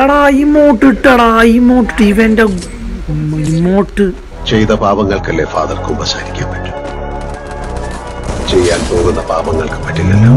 എടാ ഇമോട്ട് ഇട്ടടാ ഇമോട്ട് ഇവന്റെ ഇമോട്ട്. ചെയ്ത പാപങ്ങൾക്കല്ലേ ഫാദർക്ക് ഉപസാരിക്കാൻ പറ്റും? ചെയ്യാൻ പോകുന്ന പാപങ്ങൾക്ക് പറ്റില്ലല്ലോ.